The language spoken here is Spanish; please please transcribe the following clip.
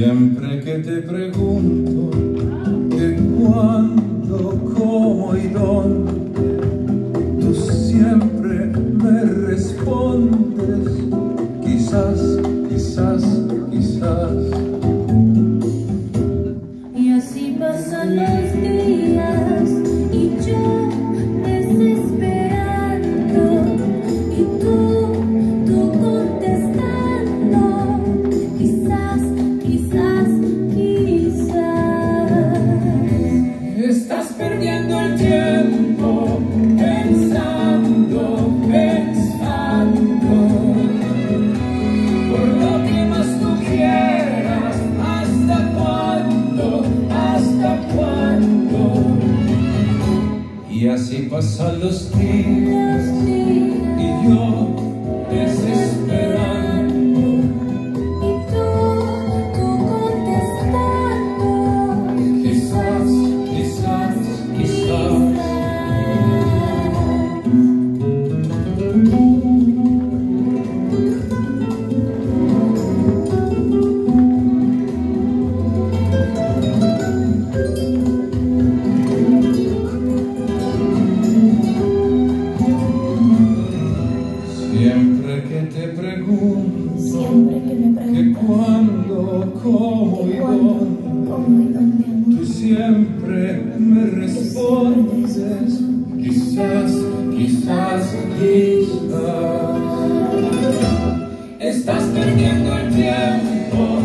que te pregunto de cuándo, cómo y dónde, tú siempre me respondes, Y así pasan los días y yo desesperando. Pregunto Siempre que me que preguntas cuándo, dónde, cómo y dónde, tú siempre me respondes. Quizás, quizás, quizás. Estás perdiendo el tiempo